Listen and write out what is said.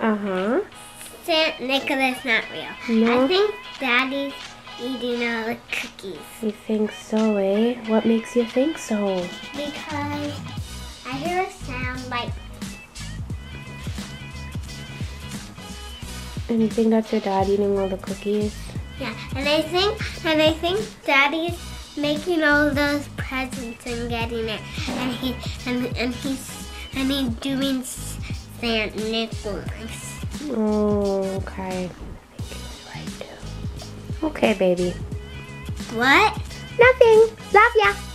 Uh-huh. Saint Nicholas not real. No. I think Daddy's eating all the cookies You think so, eh? What makes you think so? because I hear a sound like And you think that's your dad eating all the cookies? yeah, and I think and I think Daddy's making all those presents and getting it, and he and and he's and he's doing Oh, okay. I think he's right too. Okay, baby. What? Nothing. Love ya.